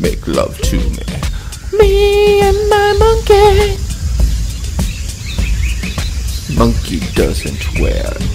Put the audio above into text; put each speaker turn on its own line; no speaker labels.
make love to me.
Me and my monkey.
Monkey doesn't wear.